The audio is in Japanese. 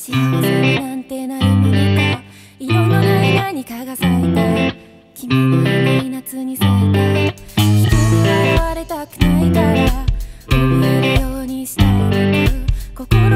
幸せなんてないもか色のない何かが咲いた君のいない夏に咲いた。人に現れたくないから怯えるようにしたいのか